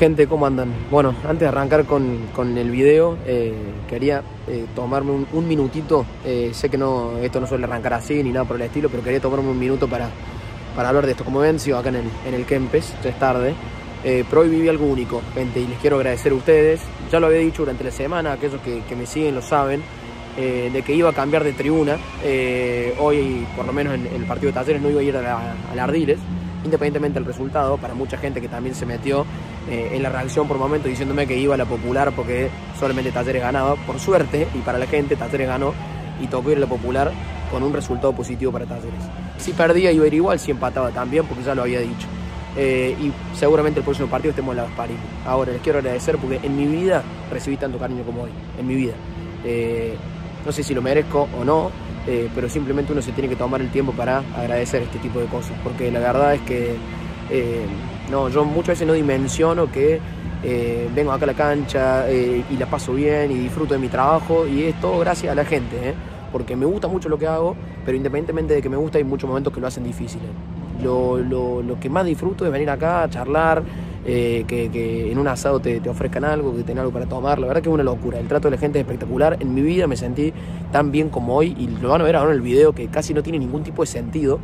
Gente, ¿cómo andan? Bueno, antes de arrancar con, con el video, eh, quería eh, tomarme un, minutito. eh, sé que no, esto no suele arrancar así ni nada por el estilo, pero quería tomarme un minuto para, para hablar de esto. Como ven, sigo acá en el, en el Kempes, ya es tarde. Pero hoy viví algo único, y les quiero agradecer a ustedes. Ya lo había dicho durante la semana, aquellos que, que me siguen lo saben, de que iba a cambiar de tribuna. Hoy, por lo menos en, en el partido de Talleres, no iba a ir a la, a la Ardiles, independientemente del resultado, para mucha gente que también se metió eh, en la reacción por momento diciéndome que iba a la popular porque solamente Talleres ganaba. Por suerte, y para la gente, Talleres ganó y tocó ir a la popular con un resultado positivo para Talleres. Si perdía iba a ir igual, si empataba también, porque ya lo había dicho. Eh, y seguramente el próximo partido estemos en la Gasparín. Ahora les quiero agradecer porque en mi vida recibí tanto cariño como hoy, en mi vida. Eh, no sé si lo merezco o no, pero simplemente uno se tiene que tomar el tiempo para agradecer este tipo de cosas, porque la verdad es que no, yo muchas veces no dimensiono que eh, vengo acá a la cancha eh, y la paso bien y disfruto de mi trabajo y es todo gracias a la gente, ¿eh? porque me gusta mucho lo que hago, pero independientemente de que me gusta hay muchos momentos que lo hacen difíciles. Lo, lo- lo que más disfruto es venir acá a charlar, que, que en un asado te, te ofrezcan algo, que tengan algo para tomar. La verdad que es una locura. El trato de la gente es espectacular. En mi vida me sentí tan bien como hoy y lo van a ver ahora en el video que casi no tiene ningún tipo de sentido.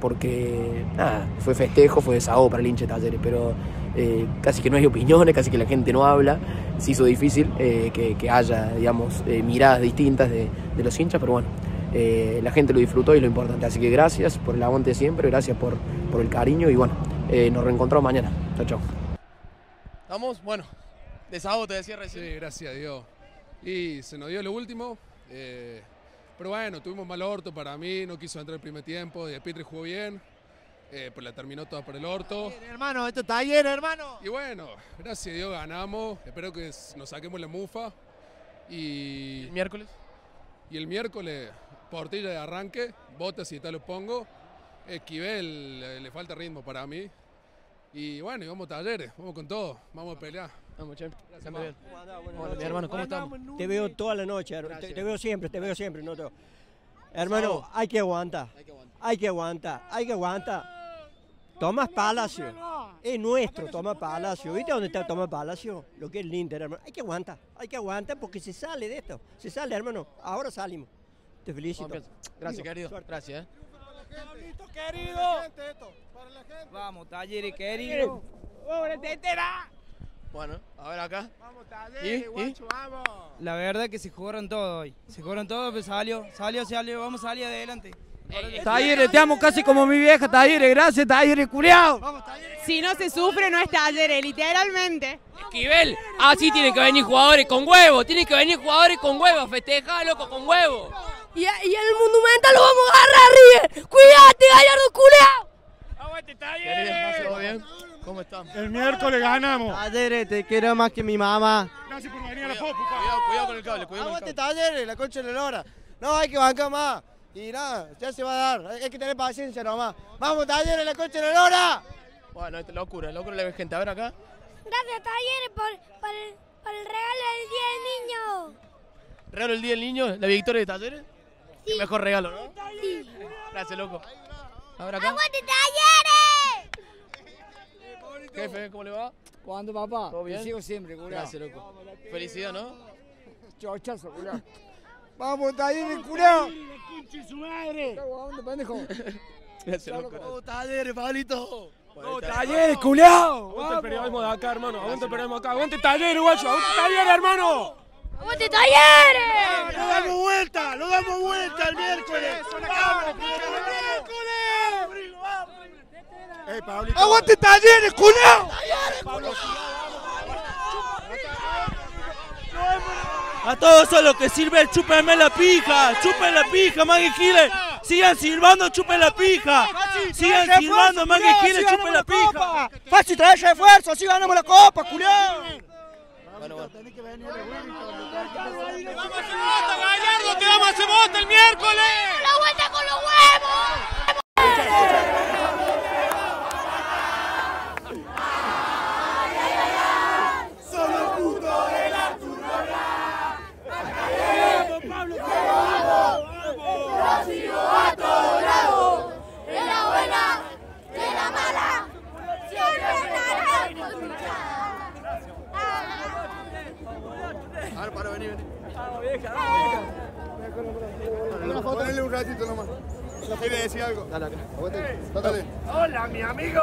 Porque nada, fue festejo, fue desahogo para el hincha de talleres, pero eh, casi que no hay opiniones, casi que la gente no habla. Se hizo difícil eh, que, que haya, digamos, eh, miradas distintas de, de los hinchas, pero bueno, eh, la gente lo disfrutó y es lo importante. Así que gracias por el aguante de siempre, gracias por, por el cariño y bueno, eh, nos reencontramos mañana. Chao, chao. ¿Estamos? Bueno, desahogo te decía recién. Sí, gracias a Dios. Y se nos dio lo último. Eh, pero bueno, tuvimos mal orto para mí, no quiso entrar el primer tiempo. De Pietri jugó bien, eh, pues la terminó toda por el orto. Hermano, esto está bien, hermano. Y bueno, gracias a Dios ganamos. Espero que nos saquemos la mufa. Y, ¿El miércoles? y el miércoles, portilla de arranque, botas y tal lo pongo. Esquivel le, le falta ritmo para mí. Y bueno, y vamos a talleres, vamos con todo, vamos a pelear. Vamos, che. Gracias. Hola, mi hermano, ¿cómo estamos? Te veo toda la noche, hermano. Te, veo siempre, te veo siempre. No te... Hermano, hay que aguantar. Hay que aguantar. Hay que aguantar. Tomás Palacio. Es nuestro Tomás Palacio. ¿Viste dónde está Tomás Palacio? Lo que es el Inter, hermano. Hay que aguantar, hay que aguantar porque se sale de esto. Se sale, hermano. Ahora salimos. Te felicito. Gracias, Digo, querido. suerte. Gracias, eh. Vamos, talleres querido. ¡Pobre tetera! Bueno, a ver acá. ¿Y? ¿Y? La verdad que se jugaron todo hoy. Se jugaron todo, pero salió, salió, salió. Vamos a salir adelante. Talleres, te amo casi como mi vieja, Talleres, gracias, Talleres, culiao. Si no se sufre, no es talleres, literalmente. Esquivel, así tienen que venir jugadores con huevo, tienen que venir jugadores con huevo, festejar, loco, con huevo. Y, y el Monumental lo vamos a agarrar, River. Cuídate, Gallardo culeado. ¿todo bien? ¿Cómo están? El miércoles ganamos. Talleres, te quiero más que mi mamá. Gracias por venir a la pa. cuidado, cuidado con el cable, cuidado con el Aguante cable. talleres, la concha de la lora. No, hay que bancar más. Y nada, ya se va a dar. Hay que tener paciencia nomás. Vamos, talleres, la concha de la lora. Bueno, esta locura, locura la gente. A ver acá. Gracias, talleres, por, por, el, por el regalo del Día del Niño. Regalo el día del niño, la victoria de Talleres. Qué mejor regalo, ¿no? Sí. Gracias, loco. A ver acá. ¡Aguante, talleres! Jefe, ¿cómo le va? ¿Cuándo, papá? ¿Todo bien? Te sigo siempre, culiao. Gracias, loco. Felicidad, ¿no? Chochazo, culiao. Vamos, talleres, curado. su madre! ¿Dónde, pendejo? Gracias, loco. Vamos, talleres, Pablito. Está- Talleres, culiao. Aguante el periodismo de acá, hermano. Aguante el periodismo de acá. Aguante Talleres, guacho. Aguante Talleres, hermano. ¡Aguante, talleres! ¡Lo damos vuelta! ¡Lo damos vuelta el miércoles! ¡Vamos, miércoles! ¡Ey, Pablito! ¡Aguante talleres, culeo! A todos eso lo que sirve, chúpenme la pija, chupen la pija, Maggie Giles. Sigan silbando, chupen la pija. Sigan silbando, Maggie Giles, chupen la pija. ¡Fácil traer refuerzo! ¡Así ganamos la copa, culeo! Bueno, bueno. Gallardo, te vamos a hacer bota el miércoles. ¡La vuelta con los huevos! De la buena, de la mala, siempre estará Ponele un ratito nomás. Dale. Dale. Hola, mi amigo.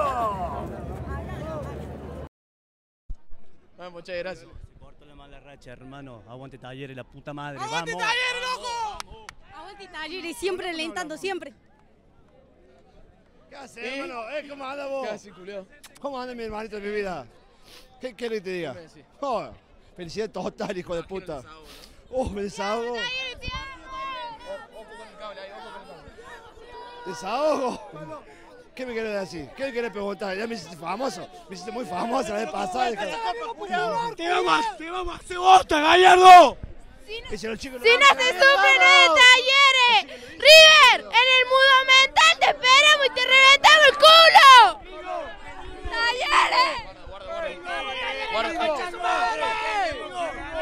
Bueno, muchas gracias. Corta la mala racha, hermano. Aguante talleres, la puta madre. ¡Aguante Vamos. Talleres, loco! Aguante Talleres, siempre alentando, siempre. ¿Qué haces, hermano? Eh, ¿Cómo anda vos? ¿Qué haces, culiao? ¿Cómo anda mi hermanito de mi vida? ¿Qué quieres que te diga? Oh, felicidad total, hijo de puta. Oh, me desahogo. ¿Desahogo? ¿Qué me querés decir? ¿Qué me querés preguntar? Ya me hiciste famoso. Me hiciste muy famoso la vez pasada. ¡Te vamos, te vamos a hacer bosta, Gallardo! Los chicos, Si no se sufren en Talleres, River, en el mudo mental te esperamos y te reventamos el culo. Talleres.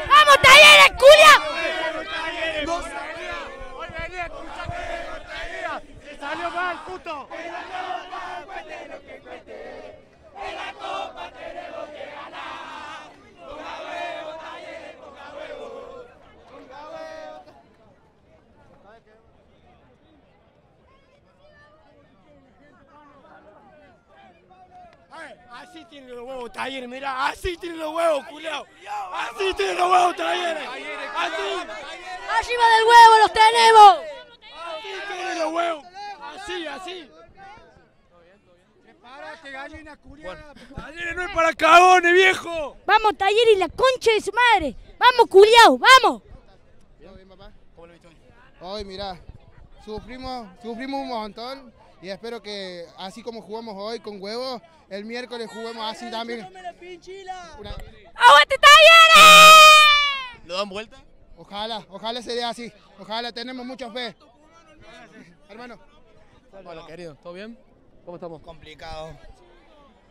¡Vamos, Talleres, culia! ¡Se salió mal, puto! Ay, Así tienen los huevos talleres, mira, así tienen los huevos, culiao. Así tienen los huevos talleres. Así, Arriba del huevo los tenemos. así tienen los huevos. Así, así. Prepárate, gallina culiada. Talleres no es para cagones, viejo. Vamos, Talleres, la concha de su madre. Vamos, culiao, vamos. Hoy, mira, sufrimos, sufrimos un montón y espero que así como jugamos hoy con huevos, el miércoles juguemos así también. Una- ¡Aguante, Talleres! ¿Lo dan vuelta? Ojalá, ojalá se dé así. Ojalá, tenemos mucha fe. Hermano. Hola, querido. ¿Todo bien? ¿Cómo estamos? Complicado.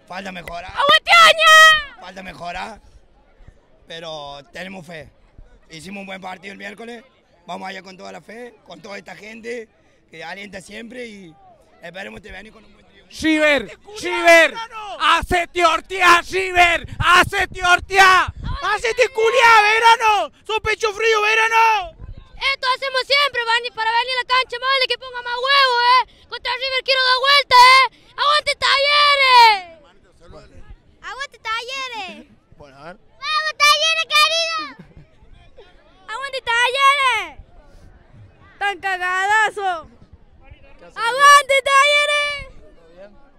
Falta mejorar. ¡Aguante, Aña! Falta mejorar. Pero tenemos fe. Hicimos un buen partido el miércoles. Vamos allá con toda la fe, con toda esta gente que alienta siempre y esperemos te venir con un buen triunfo. Shiver, Shiver, hacete ortia, Shiver, hacete ortia, hacete culia, verano, sos pecho frío, verano. Esto hacemos siempre para venir a la cancha, vale, que ponga más huevo, ¿eh? Contra River quiero dar vuelta, ¿eh? ¡Aguante Talleres! ¡Aguante Talleres! Bueno, a ver. ¡Vamos, Talleres, querido! ¡Aguante Talleres! ¡Tan cagadazo! ¡Aguante Talleres!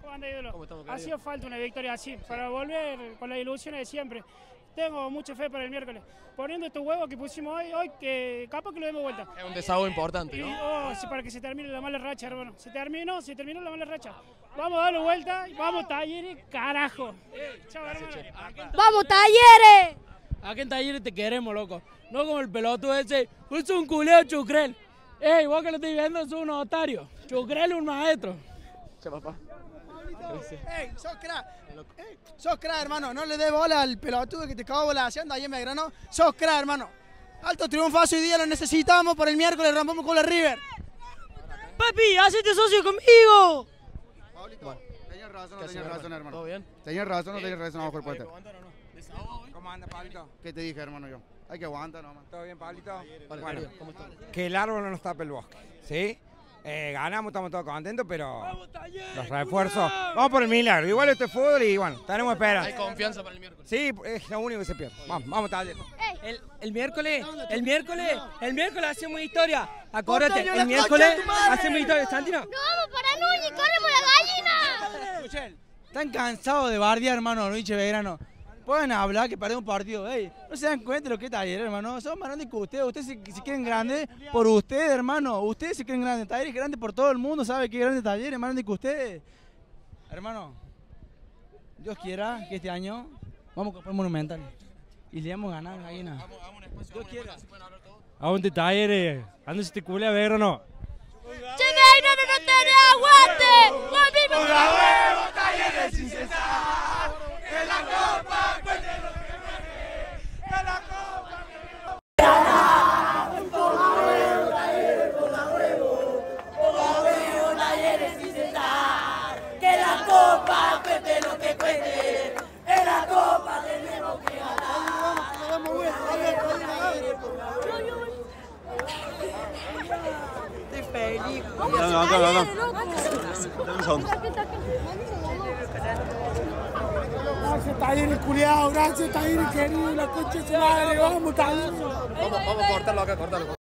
¿Cómo anda, ídolo? ¿Cómo estamos, Hacía falta una victoria así, para volver con las ilusiones de siempre. Tengo mucha fe para el miércoles. Poniendo estos huevos que pusimos hoy, hoy que capaz que lo demos vuelta. Es un desahogo importante, Y, ¿no? oh, sí, para que se termine la mala racha, hermano. Se terminó, se terminó la mala racha. Vamos a darle vuelta y vamos, talleres, carajo. Chao, hermano. ¡Vamos, Talleres! Aquí en Talleres te queremos, loco. No como el pelotudo ese. Es un culeo chucrel. Ey, vos que lo estoy viendo, sos un notario. Chucrel es un maestro. Che, papá. ¡Ey, sos crack! Ey, sos crack, hermano. No le dé bola al pelotudo que te acabó volaseando ahí en Belgrano. Sos crack, hermano. Alto triunfazo hoy día, lo necesitamos. Por el miércoles rompamos con la River. Papi, hacete socio conmigo. Tenías razón, ¿Qué no tenías razón, hermano? ¿Todo bien? Tenías razón, no tenías razón abajo el puente. ¿Cómo anda, Pablito? ¿Qué te dije, hermano, yo? Hay que aguantar nomás. ¿Todo bien, Pablito? Bueno. ¿Cómo estás? que el árbol no nos tape el bosque, ¿sí? Eh, ganamos, estamos todos contentos, pero los refuerzos... Vamos por el milagro. Igual este es fútbol y bueno, tenemos Hay esperanza. confianza para el miércoles. Sí, es lo único que se pierde. Vamos, vamos, taller. El, el miércoles, el miércoles, el miércoles hacemos historia. Acuérdate, el miércoles hacemos historia. Santino, ¡No vamos para Núñez, corremos la gallina! Están cansados de bardear, hermano, Luis Belgrano. Pueden hablar que perdemos un partido. Ey, no se dan cuenta de lo que es Taller, hermano. Son más grandes que ustedes. Ustedes se, se quieren grandes por ustedes, hermano. Ustedes se quieren grandes. Taller es grande por todo el mundo. ¿Sabe qué grande Taller es más grande que ustedes? Hermano, Dios quiera que este año vamos a comprar Monumental. Y le vamos a ganar, gallina. Dios quiera. Aguante talleres, anda si te culé a ver o no. ¡Che, no, no, no tenés aguante! ¡Volvimos! huevo, 잠깐 잠깐